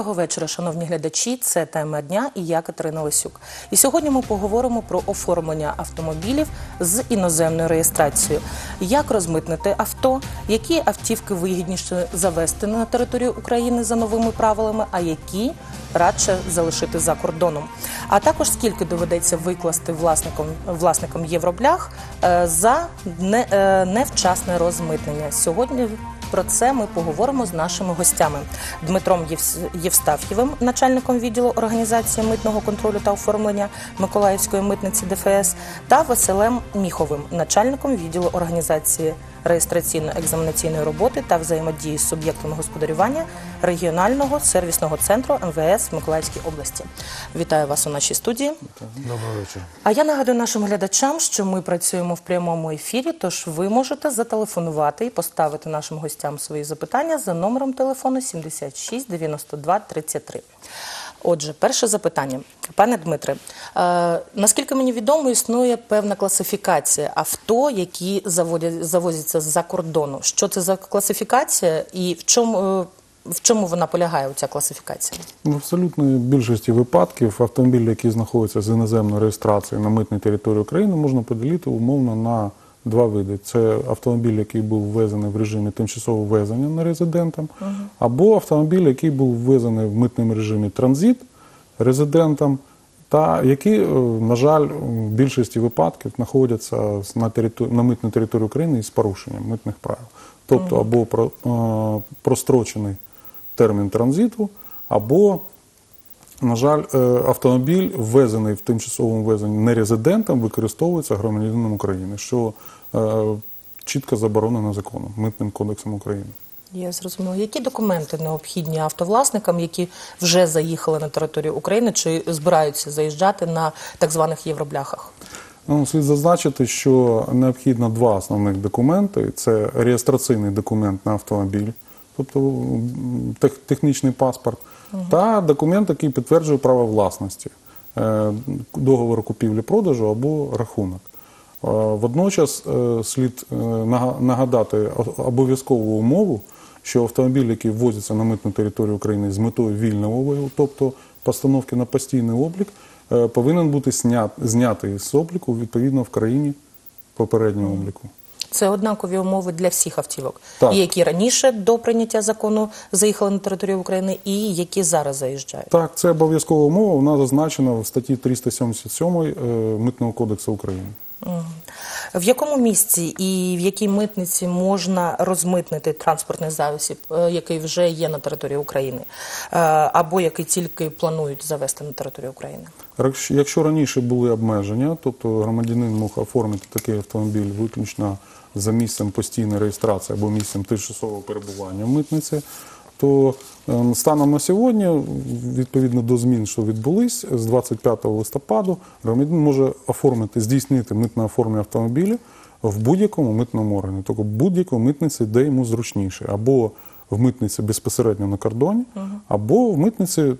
Доброго вечора, шановні глядачі. Це тема дня і я Катерина Лисюк. І сьогодні ми поговоримо про оформлення автомобілів з іноземною реєстрацією. Як розмитнити авто, які автівки вигідніше завести на територію України за новими правилами, а які радше залишити за кордоном. А також скільки доведеться викласти власникам власникам євроблях е, за е, невчасне розмитнення. Сьогодні про це ми поговоримо з нашими гостями. Дмитром Євс- Євстаф'євим, начальником відділу організації митного контролю та оформлення Миколаївської митниці ДФС, та Василем Міховим, начальником відділу організації реєстраційно-екзаменаційної роботи та взаємодії з суб'єктами господарювання регіонального сервісного центру МВС в Миколаївській області. Вітаю вас у нашій студії. Доброго вечора. А я нагадую нашим глядачам, що ми працюємо в прямому ефірі, тож ви можете зателефонувати і поставити нашим гостям свої запитання за номером телефону 76 92 33. Отже, перше запитання. Пане Дмитре, е, наскільки мені відомо, існує певна класифікація авто, які заводять, завозяться з-за кордону. Що це за класифікація і в чому, е, в чому вона полягає, ця класифікація? В абсолютній більшості випадків автомобілі, які знаходяться з іноземною реєстрацією на митній території України, можна поділити умовно на два види: це автомобіль, який був ввезений в режимі тимчасового ввезення на резидентам, або автомобіль, який був ввезений в митному режимі транзит резидентам, та які, е, на жаль, в більшості випадків знаходяться на, території, на митній території України із порушенням митних правил. Тобто або про, е, прострочений термін транзиту, або, на жаль, е, автомобіль, ввезений в тимчасовому ввезенні нерезидентом, використовується громадянином України, що е, чітко заборонено законом, митним кодексом України. Я зрозуміла. Які документи необхідні автовласникам, які вже заїхали на територію України чи збираються заїжджати на так званих євробляхах? Ну, слід зазначити, що необхідно два основних документи: це реєстраційний документ на автомобіль, тобто тех- технічний паспорт, та документ, який підтверджує право власності, е, договор купівлі-продажу або рахунок. Е, Водночас е, слід нагадати обов'язкову умову, що автомобіль, який ввозиться на митну територію України з метою вільного обігу, тобто постановки на постійний облік, повинен бути знятий з обліку відповідно в країні попереднього обліку. Це однакові умови для всіх автівок, Так. які раніше до прийняття закону заїхали на територію України, і які зараз заїжджають. Так, це обов'язкова умова, вона зазначена в статті 377 е, Митного кодексу України. В якому місці і в якій митниці можна розмитнити транспортний засіб, е, який вже є на території України, е, або який тільки планують завести на територію України? Якщо- Якщо раніше були обмеження, тобто громадянин мог оформити такий автомобіль виключно за місцем постійної реєстрації або місцем тимчасового перебування в митниці, то ем, станом на сьогодні, відповідно до змін, що відбулись, з 25 листопаду громадянин може оформити, здійснити митне оформлення автомобіля в будь-якому митному органі, тобто будь-якій митниці, де йому зручніше, або в митниці безпосередньо на кордоні, або в митниці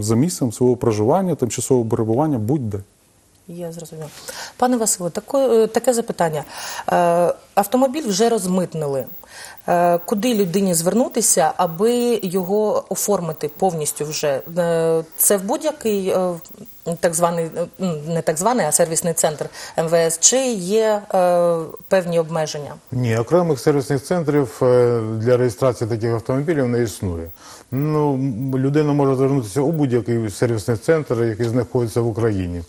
за місцем свого проживання, тимчасового перебування будь-де. Я зрозуміла. Пане Василе, таке, е, таке запитання. Е, Автомобіль вже розмитнили. Е, Куди людині звернутися, аби його оформити повністю вже? Це в будь-який так званий, е, не так званий, а сервісний центр МВС, чи є певні обмеження? Ні, окремих сервісних центрів для реєстрації таких автомобілів не існує. Ну, людина може звернутися у будь-який сервісний центр, який знаходиться в Україні.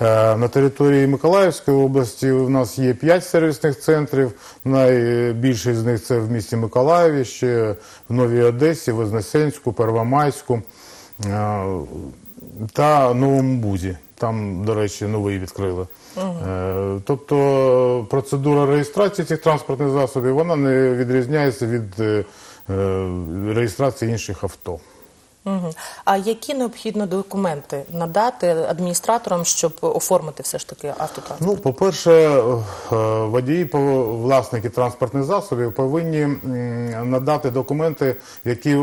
Е, На території Миколаївської області у нас є 5 сервісних центрів. Найбільший з них це в місті Миколаєві, ще в Новій Одесі, Вознесенську, Первомайську е, та Новому Бузі. Там, до речі, новий відкрили. Е, Тобто процедура реєстрації цих транспортних засобів вона не відрізняється від реєстрації інших авто. Угу. А які необхідно документи надати адміністраторам, щоб оформити все ж таки автотранспорт? Ну, по-перше, е, водії, власники транспортних засобів повинні надати документи, які, е,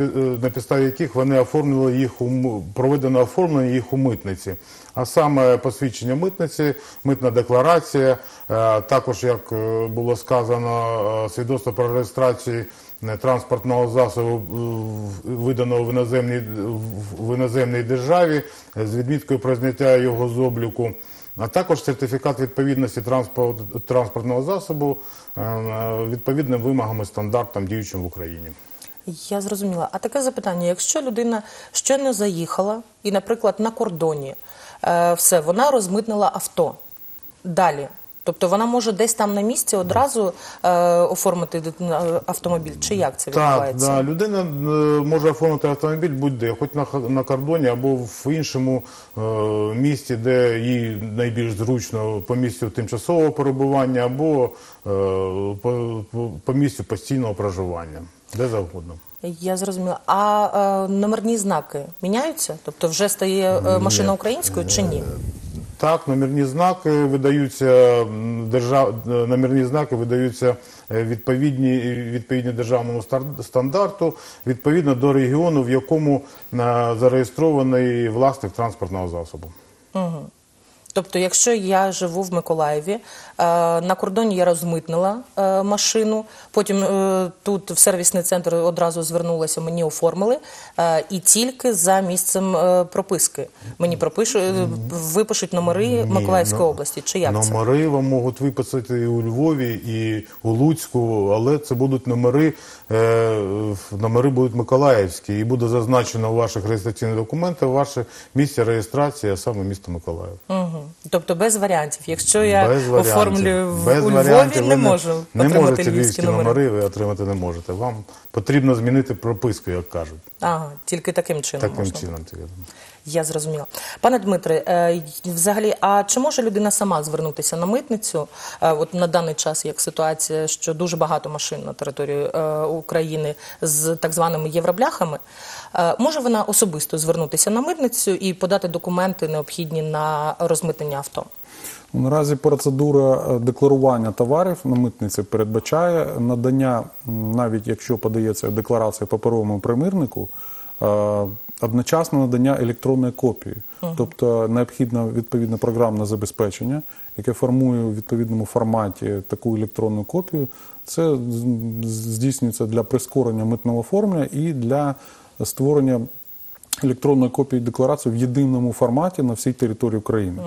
е, на підставі яких вони оформили їх у проведено оформлення їх у митниці. А саме посвідчення митниці, митна декларація, також, як було сказано, свідоцтво про реєстрацію транспортного засобу, е, виданого в іноземній, в- іноземній державі е, з відміткою про зняття його з обліку, а також сертифікат відповідності транспорт- транспортного засобу е, е, відповідним вимогам і стандартам діючим в Україні. Я зрозуміла. А таке запитання: якщо людина щойно заїхала, і, наприклад, на кордоні е, все, вона розмитнила авто далі. Тобто вона може десь там на місці одразу е, оформити е, автомобіль, чи як це Так, відбувається? да, людина е, може оформити автомобіль будь-де, хоч на, на кордоні або в іншому е, місті, де їй найбільш зручно по місцю тимчасового перебування або е, по, по, по місцю постійного проживання, де завгодно. Я зрозуміла. А е, номерні знаки міняються? Тобто вже стає е, машина українською чи ні? Так, номерні знаки видаються держав... е, номерні знаки видаються е, відповідні відповідні державному стандарту, відповідно до регіону, в якому е, зареєстрований власник транспортного засобу. Тобто, якщо я живу в Миколаєві, е, на кордоні я розмитнила е, машину, потім е, тут в сервісний центр одразу звернулася, мені оформили, е, і тільки за місцем е, прописки мені пропишуть, е, випишуть номери Миколаївської ну, області. Чи як це? Номери вам можуть виписати і у Львові, і у Луцьку, але це будуть номери, е, номери будуть миколаївські, і буде зазначено у ваших реєстраційних документах ваше місце реєстрації, а саме місто Миколаїв. Мгм. Тобто без варіантів. Якщо я Без варіантів. Оформлюю в, Без у Львові, ви не можу не отримати можете львівські львівські номери. номери, ви отримати не можете. Вам потрібно змінити прописку, як кажуть. Ага, тільки таким чином Таким можна. чином. тільки. Я зрозуміла. Пане Дмитре, е, взагалі, а чи може людина сама звернутися на митницю? Е, От на даний час як ситуація, що дуже багато машин на території е, України з так званими євробляхами. Е, Може вона особисто звернутися на митницю і подати документи необхідні на розмитнення авто? Наразі процедура е, декларування товарів на митниці передбачає надання, навіть якщо подається декларація паперовому примірнику, е, одночасно надання електронної копії. Тобто необхідно відповідне програмне забезпечення, яке формує у відповідному форматі таку електронну копію. Це здійснюється для прискорення митного оформлення і для створення електронної копії декларації в єдиному форматі на всій території України.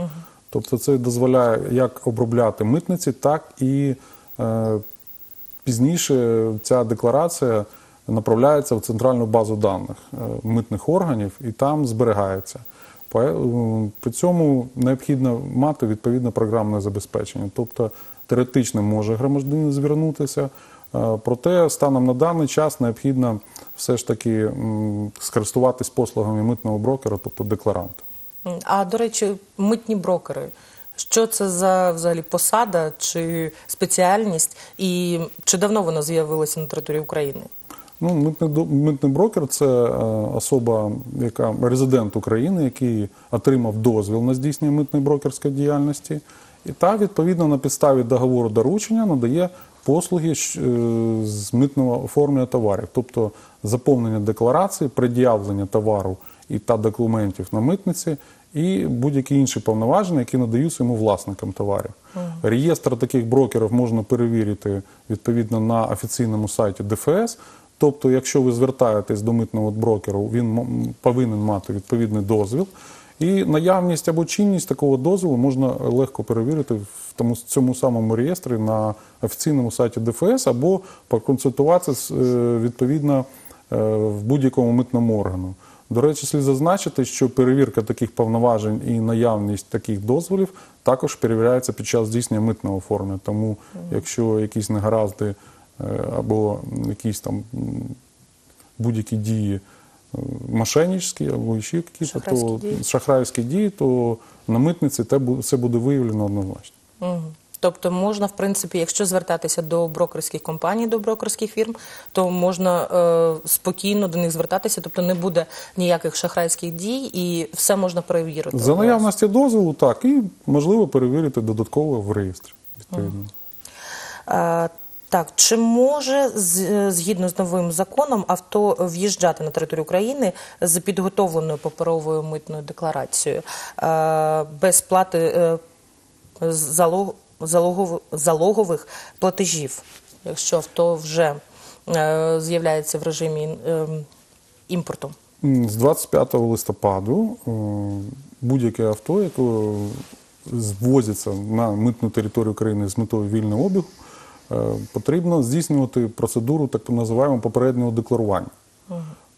Тобто це дозволяє як обробляти митниці, так і е, пізніше ця декларація направляється в центральну базу даних е, митних органів і там зберігається. Пое- е, При цьому необхідно мати відповідне програмне забезпечення. Тобто теоретично може громадянин звернутися, е, проте станом на даний час необхідно все ж таки скористуватись послугами митного брокера, тобто декларанта. А до речі, митні брокери. Що це за взагалі посада чи спеціальність, і чи давно вона з'явилася на території України? Ну, митний, митний брокер це е, особа, яка резидент України, який отримав дозвіл на здійснення митної брокерської діяльності, і та відповідно на підставі договору доручення надає послуги е, з митного оформлення товарів, тобто заповнення декларації, пред'явлення товару і та документів на митниці. І будь-які інші повноваження, які надаються йому власникам товарів. Реєстр таких брокерів можна перевірити відповідно на офіційному сайті ДФС. Тобто, якщо ви звертаєтесь до митного брокеру, він повинен мати відповідний дозвіл. І наявність або чинність такого дозволу можна легко перевірити в тому цьому самому реєстрі на офіційному сайті ДФС або поконсультуватися е, відповідно е, в будь-якому митному органу. До речі, слід зазначити, що перевірка таких повноважень і наявність таких дозволів також перевіряється під час здійснення митного оформлення. Тому, якщо якісь негаразди е, або якісь там будь-які дії е, мошенническі або ще якісь, Шахрайські то дії. шахрайські дії, то на митниці це буде виявлено однозначно. Мгм. Тобто можна, в принципі, якщо звертатися до брокерських компаній, до брокерських фірм, то можна е, спокійно до них звертатися, тобто не буде ніяких шахрайських дій, і все можна перевірити. За наявності дозволу, так, і можливо перевірити додатково в реєстрі. Відповідно. Е, Так, чи може згідно з новим законом авто в'їжджати на територію України з підготовленою паперовою митною декларацією е, без плати залог, залогов, залогових платежів, якщо авто вже е, з'являється в режимі е, імпорту? З 25 листопаду е, будь-яке авто, яке звозиться на митну територію України з метою вільного обігу, е, потрібно здійснювати процедуру так називаємо попереднього декларування.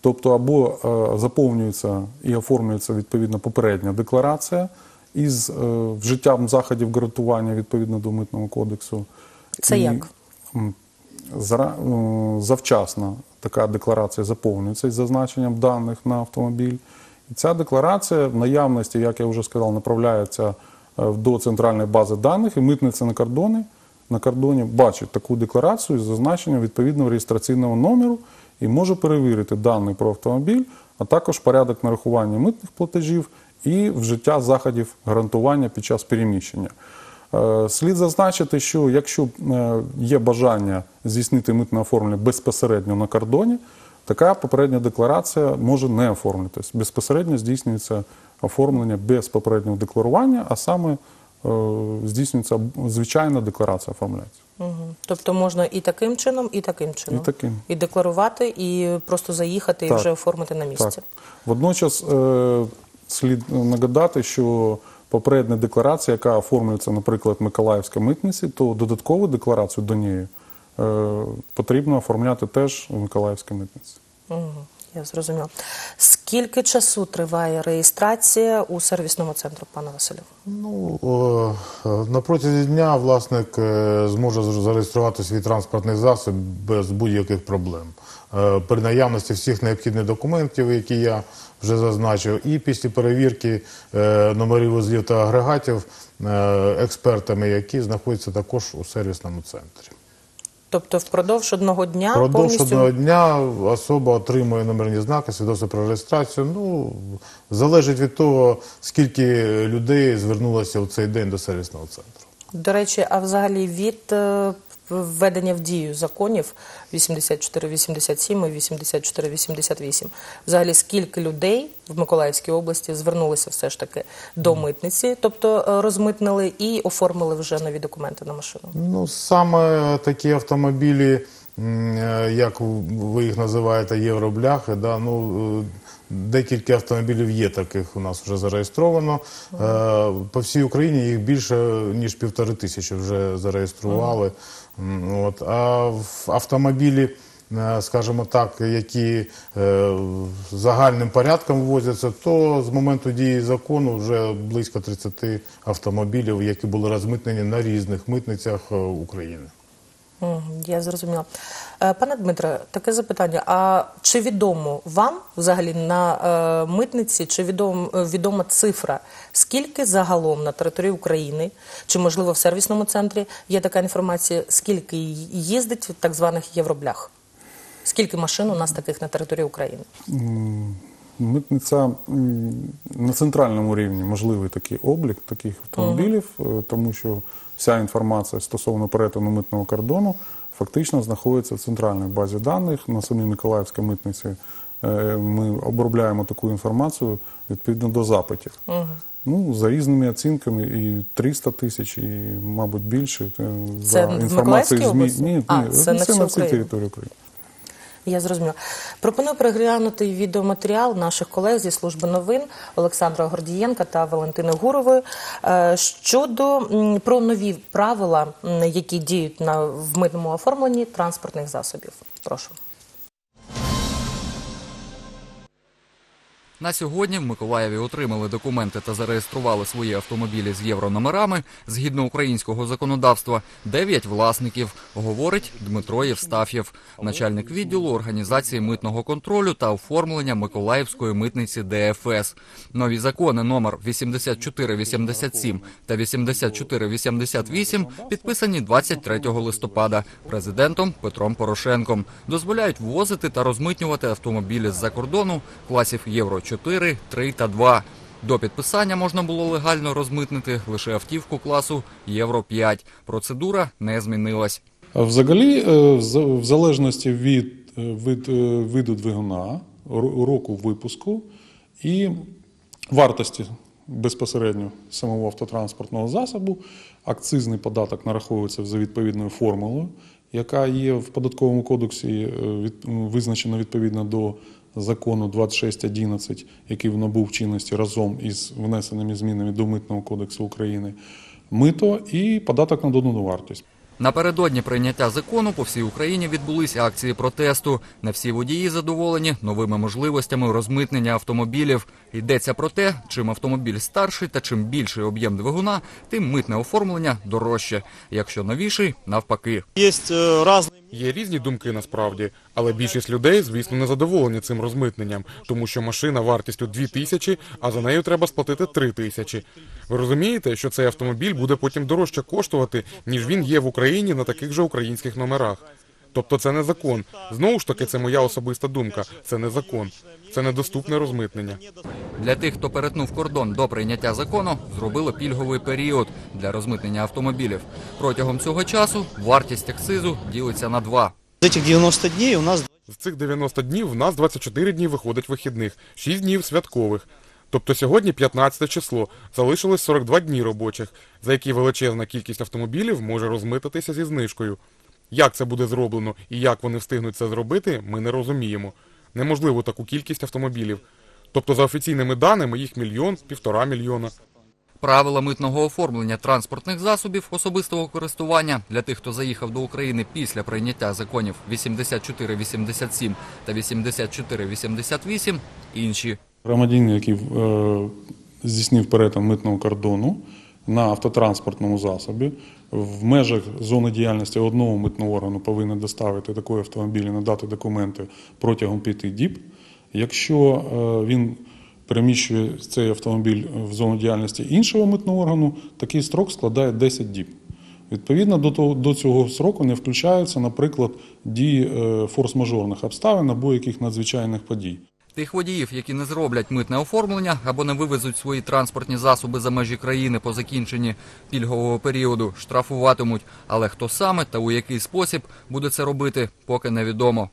Тобто або заповнюється і оформлюється відповідно попередня декларація із е, вжиттям заходів гарантування відповідно до митного кодексу. Це І, як? е, завчасно така декларація заповнюється із зазначенням даних на автомобіль. І ця декларація в наявності, як я вже сказав, направляється е, до центральної бази даних, і митниця на кордоні, на кордоні бачить таку декларацію з зазначенням відповідного реєстраційного номеру і може перевірити дані про автомобіль, а також порядок нарахування митних платежів і вжиття заходів гарантування під час переміщення. Е, Слід зазначити, що якщо е, є бажання здійснити митне оформлення безпосередньо на кордоні, така попередня декларація може не оформлюватись. Безпосередньо здійснюється оформлення без попереднього декларування, а саме е, здійснюється звичайна декларація оформляється. Угу. Тобто можна і таким чином, і таким чином. І таким. І декларувати, і просто заїхати, і вже оформити на місці. Так. Водночас слід нагадати, що попередня декларація, яка оформлюється, наприклад, Миколаївська митниці, то додаткову декларацію до неї е, потрібно оформляти теж у Миколаївській митниці. Угу. Я зрозуміла. Скільки часу триває реєстрація у сервісному центру, пане Василю? Ну, е, на протязі дня власник е, зможе зареєструвати свій транспортний засіб без будь-яких проблем. Е, При наявності всіх необхідних документів, які я вже зазначив, і після перевірки е, номерів вузлів та агрегатів е, експертами, які знаходяться також у сервісному центрі. Тобто впродовж одного дня Продовж повністю одного дня особа отримує номерні знаки, свідоцтво про реєстрацію. Ну, залежить від того, скільки людей звернулося в цей день до сервісного центру. До речі, а взагалі від введення в дію законів 84-87 і 84-88, взагалі скільки людей в Миколаївській області звернулися все ж таки до митниці, тобто е, розмитнили і оформили вже нові документи на машину? Ну, саме такі автомобілі, е, як ви їх називаєте, євробляхи, да, ну, е, декілька автомобілів є таких у нас вже зареєстровано. По всій Україні їх більше, ніж півтори тисячі вже зареєстрували. М, От. А в автомобілі, е, скажімо так, які е, загальним порядком ввозяться, то з моменту дії закону вже близько 30 автомобілів, які були розмитнені на різних митницях е, України. Я зрозуміла. Е, Пане Дмитре, таке запитання. А чи відомо вам взагалі на е, митниці, чи відом, е, відома цифра, скільки загалом на території України, чи можливо в сервісному центрі є така інформація, скільки їздить так званих євроблях? Скільки машин у нас таких на території України? Митниця на центральному рівні можливий такий облік таких автомобілів, тому що вся інформація стосовно перетину митного кордону фактично знаходиться в центральній базі даних. На самій Миколаївській митниці е, ми обробляємо таку інформацію відповідно до запитів. Ну, за різними оцінками, і 300 тисяч, і, мабуть, більше. е, Це за в інформацією Миколаївській ЗМІ. області? Ні, ні, А, це на на всій території України. Я зрозуміла. Пропоную переглянути відеоматеріал наших колег зі служби новин Олександра Гордієнка та Валентини Гурової е, щодо про нові правила, які діють на в митному оформленні транспортних засобів. Прошу. На сьогодні в Миколаєві отримали документи та зареєстрували свої автомобілі з єврономерами згідно українського законодавства. Дев'ять власників, говорить Дмитро Євстаф'єв, начальник відділу організації митного контролю та оформлення Миколаївської митниці ДФС. Нові закони номер 8487 та 8488 підписані 23 листопада президентом Петром Порошенком. Дозволяють ввозити та розмитнювати автомобілі з-за кордону класів Євро 4, 3 та 2. До підписання можна було легально розмитнити лише автівку класу Євро 5. Процедура не змінилась. Взагалі, е, в залежності від, е, від е, виду двигуна, ро- року випуску і вартості безпосередньо самого автотранспортного засобу, акцизний податок нараховується за відповідною формулою, яка є в податковому кодексі, від, визначена відповідно до закону 2611, який набув чинності разом із внесеними змінами до Митного кодексу України, мито і податок на додану вартість. Напередодні прийняття закону по всій Україні відбулись акції протесту. Не всі водії задоволені новими можливостями розмитнення автомобілів. Йдеться про те, чим автомобіль старший та чим більший об'єм двигуна, тим митне оформлення дорожче. Якщо новіший, навпаки. Есть э, разные Є різні думки насправді, але більшість людей, звісно, не задоволені цим розмитненням, тому що машина вартістю 2 тисячі, а за нею треба сплатити 3 тисячі. Ви розумієте, що цей автомобіль буде потім дорожче коштувати, ніж він є в Україні на таких же українських номерах. Тобто це не закон. Знову ж таки, це моя особиста думка. Це не закон, це недоступне розмитнення. Для тих, хто перетнув кордон до прийняття закону, зробили пільговий період для розмитнення автомобілів. Протягом цього часу вартість акцизу ділиться на два. из этих 90 дней у нас З цих 90 днів в нас 24 дні виходить вихідних, 6 днів святкових. Тобто сьогодні 15 число, залишилось 42 дні робочих, за які величезна кількість автомобілів може розмитатися зі знижкою. Як це буде зроблено і як вони встигнуть це зробити, ми не розуміємо. Неможливо таку кількість автомобілів. Тобто, за офіційними даними, їх мільйон, півтора мільйона. Правила митного оформлення транспортних засобів особистого користування для тих, хто заїхав до України після прийняття законів 8487 та 8488 інші. Громадянин, який е, здійснив перетин митного кордону на автотранспортному засобі, в межах зони діяльності одного митного органу повинен доставити такий автомобіль і надати документи протягом п'яти діб. Якщо е, він переміщує цей автомобіль в зону діяльності іншого митного органу, такий строк складає 10 діб. Відповідно до до цього сроку не включаються, наприклад, дії е, форс-мажорних обставин або яких надзвичайних подій. Тих водіїв, які не зроблять митне оформлення або не вивезуть свої транспортні засоби за межі країни по закінченні пільгового періоду, штрафуватимуть. Але хто саме та у який спосіб буде це робити, поки невідомо.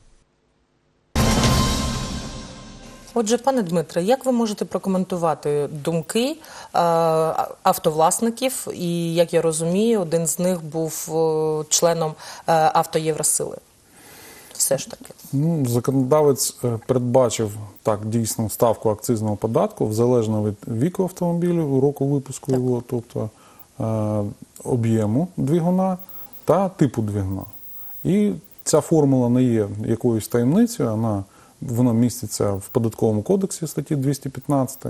Отже, пане Дмитре, як ви можете прокоментувати думки е, автовласників? І як я розумію, один з них був е, членом е, автоєвросили. Все ж таки. Ну, законодавець е, передбачив так дійсно ставку акцизного податку залежно від віку автомобілю, року випуску його, тобто е, об'єму двигуна та типу двигуна. І ця формула не є якоюсь таємницею, вона, вона міститься в податковому кодексі статті 215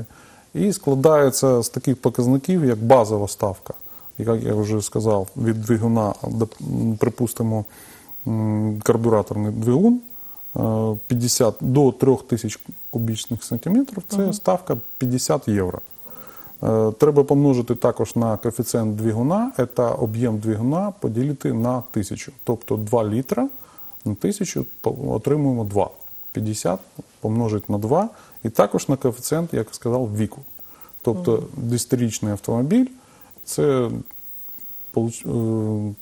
і складається з таких показників, як базова ставка, яка я вже сказав, від двигуна, припустимо, карбюраторний двигун е, 50 до 3000 кубічних сантиметрів, це ставка 50 євро. Е, Треба помножити також на коефіцієнт двигуна, це об'єм двигуна поділити на 1000. Тобто 2 літра на 1000 отримуємо 2. 50 помножити на 2 і також на коефіцієнт, як я сказав, віку. Тобто 10-річний автомобіль це е,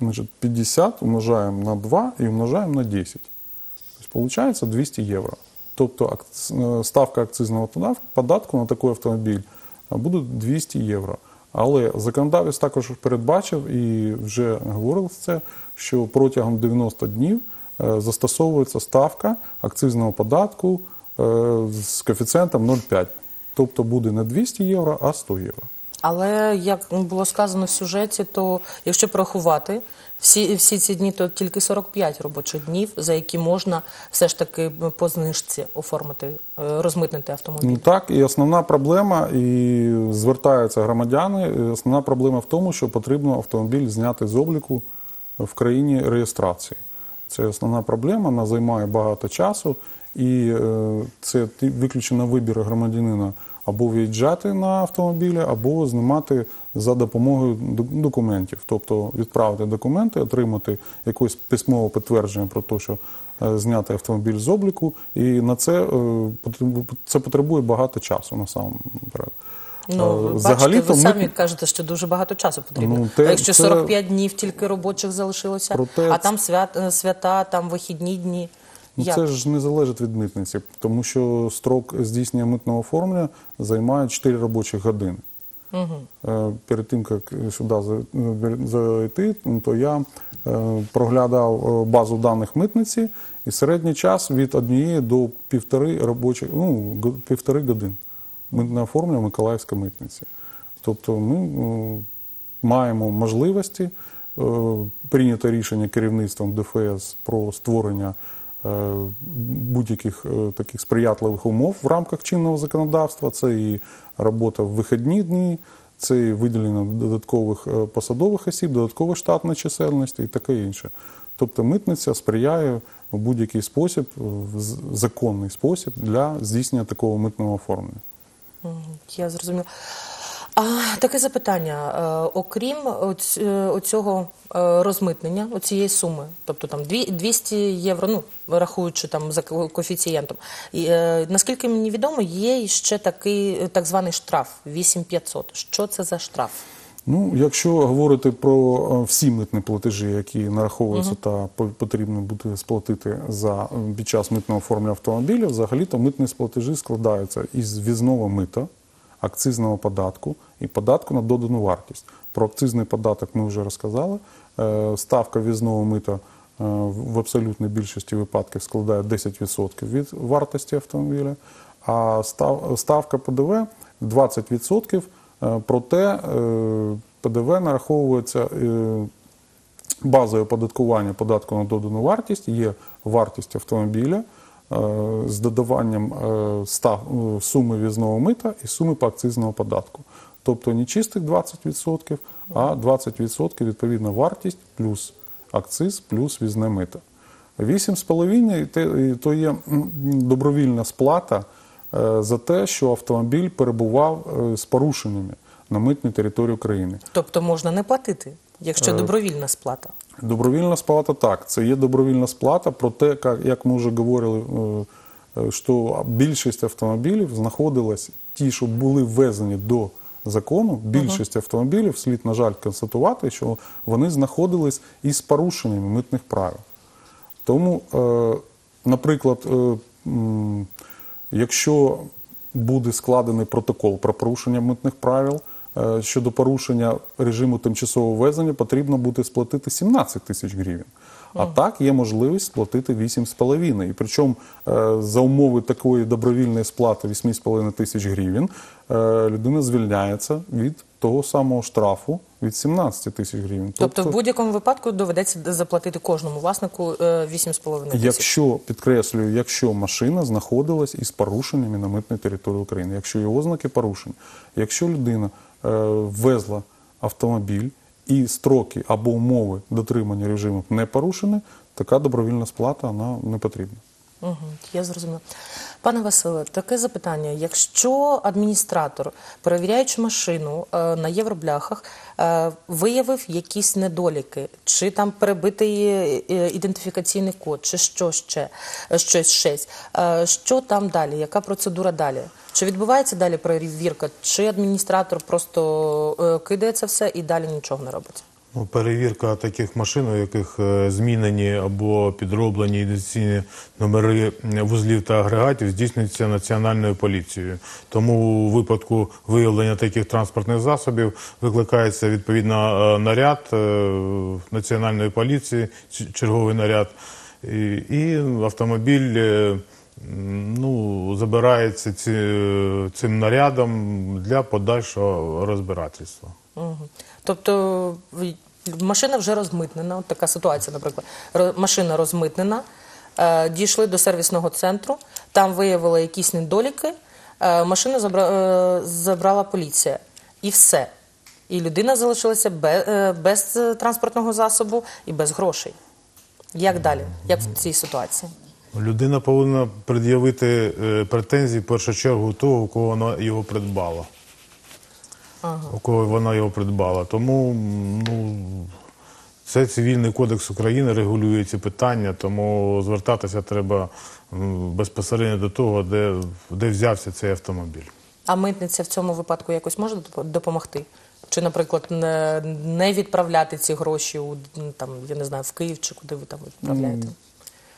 значит, 50 умножаем на 2 и умножаем на 10. То есть получается 200 евро. Тобто ставка акцизного податку на такий автомобіль е, буде 200 євро. Але законодавець також передбачив і вже говорив це, що протягом 90 днів е, застосовується ставка акцизного податку е, з коефіцієнтом 0,5. Тобто буде не 200 євро, а 100 євро. Але як було сказано в сюжеті, то якщо порахувати всі, всі ці дні, то тільки 45 робочих днів, за які можна все ж таки по знижці оформити, е, розмитнити автомобіль. Ну так, і основна проблема, і звертаються громадяни. Основна проблема в тому, що потрібно автомобіль зняти з обліку в країні реєстрації. Це основна проблема, вона займає багато часу, і е, це виключено вибір громадянина або виїжджати на автомобілі, або знімати за допомогою документів, тобто відправити документи, отримати якесь письмове підтвердження про те, що е, зняти автомобіль з обліку, і на це, е, це потребує багато часу насамперед. Ну, Е, бачите, взагалі-то ви ми- самі кажете, що дуже багато часу потрібно. Ну, те- якщо це- 45 днів тільки робочих залишилося, Проте а там свят, свята, там вихідні дні. Ну, Як? це ж не залежить від митниці, тому що строк здійснення митного оформлення займає 4 робочі години. Е, Перед тим, як сюди зайти, ну, то я е, проглядав е, базу даних митниці, і середній час від однієї до півтори робочих, ну, півтори годин. Митне оформлення Миколаївська митниці. Тобто ми маємо можливості, прийнято рішення керівництвом ДФС про створення будь-яких е, таких сприятливих умов в рамках чинного законодавства. Це і робота в вихідні дні, це і виділення додаткових е, посадових осіб, додаткової штатної чисельності і таке інше. Тобто митниця сприяє в будь-який спосіб, е, в законний спосіб для здійснення такого митного оформлення. Я зрозуміла. А таке запитання: Е, окрім оць- е, оцього е, розмитнення, оцієї суми, тобто там дві- 200 євро, ну рахуючи там за коефіцієнтом, і, е, наскільки мені відомо, є ще такий так званий штраф 8500. Що це за штраф? Ну, якщо говорити про всі митні платежі, які нараховуються та по- потрібно буде сплатити за під час митного оформлення автомобіля, взагалі-то митні платежі складаються із в'їзного мита, акцизного податку і податку на додану вартість. Про акцизний податок ми вже розказали. Е, Ставка в'їзного мита е, в абсолютній більшості випадків складає 10% від вартості автомобіля, а ставка ПДВ 20%. Е, Проте ПДВ нараховується базою оподаткування податку на додану вартість, є вартість автомобіля з додаванням е, став, е, суми в'їзного мита і суми по акцизного податку. Тобто не чистих 20%, а 20% відповідна вартість плюс акциз, плюс в'їзне мито. 8,5 те- то є добровільна сплата е, за те, що автомобіль перебував е, з порушеннями на митній території України. Тобто можна не платити, якщо Е, добровільна сплата. Добровільна сплата так, це є добровільна сплата, проте, як- як ми вже говорили, е, е, що більшість автомобілів знаходилась, ті, що були ввезені до закону, більшість автомобілів, слід, на жаль, констатувати, що вони знаходились із порушеннями митних правил. Тому, е, наприклад, якщо буде складений протокол про порушення митних правил щодо порушення режиму тимчасового ввезення, потрібно буде сплатити 17 тисяч гривень. А так є можливість сплатити 8,5. І причому е, за умови такої добровільної сплати 8,5 тисяч гривень е, людина звільняється від того самого штрафу від 17 тисяч гривень. Тобто, в будь-якому випадку доведеться заплатити кожному власнику е, 8,5 тисяч. Якщо підкреслюю, якщо машина знаходилась із порушеннями на митній території України, якщо є ознаки порушень, якщо людина е, ввезла автомобіль і строки або умови дотримання режиму не порушені, така добровільна сплата вона не потрібна. Угу, я зрозуміла. Пане Василе, таке запитання. Якщо адміністратор, перевіряючи машину е, на євробляхах, е, виявив якісь недоліки, чи там перебитий е, ідентифікаційний код, чи що ще, е, щось щось, е, що там далі? Яка процедура далі? Чи відбувається далі перевірка, чи адміністратор просто е, кидає це все і далі нічого не робить? Ну, перевірка таких машин, у яких е, змінені або підроблені ідентифікаційні номери вузлів та агрегатів, здійснюється національною поліцією. Тому у випадку виявлення таких транспортних засобів викликається відповідно е, наряд е, національної поліції, черговий наряд, і, автомобіль. Ну, забирається цим нарядом для подальшого розбирательства. Угу. Тобто машина вже розмитнена. От така ситуація, наприклад. Машина розмитнена, е, дійшли до сервісного центру, там виявили якісь недоліки, е, машину е, забрала поліція. І все. І людина залишилася без, транспортного засобу і без грошей. Як далі? Як в цій ситуації? Людина повинна пред'явити претензії в першу чергу того, у кого вона його придбала. У кого вона його придбала. Тому ну, це цивільний кодекс України регулює ці питання, тому звертатися треба безпосередньо до того, де, де взявся цей автомобіль. А митниця в цьому випадку якось може допомогти? Чи, наприклад, не, не відправляти ці гроші у там, я не знаю, в Київ чи куди ви там відправляєте?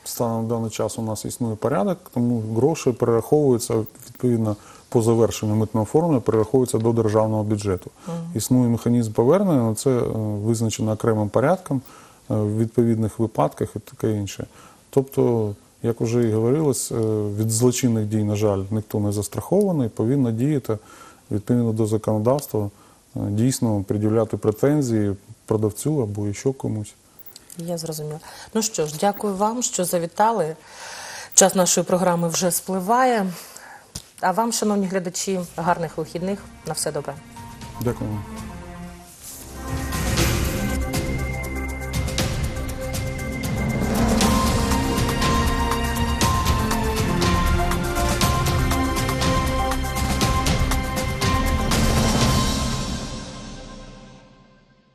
Станом на даний час у нас існує порядок, тому гроші перераховуються відповідно по завершенню митного оформлення перераховується до державного бюджету. Існує механізм повернення, але це е, визначено окремим порядком е, в відповідних випадках і таке інше. Тобто, як вже і говорилось, е, від злочинних дій, на жаль, ніхто не застрахований, повинно діяти відповідно до законодавства, дійсно пред'являти претензії продавцю або ще комусь. Я зрозуміла. Ну що ж, дякую вам, що завітали. Час нашої програми вже спливає. А вам, шановні глядачі, гарних вихідних. На все добре. Дякую.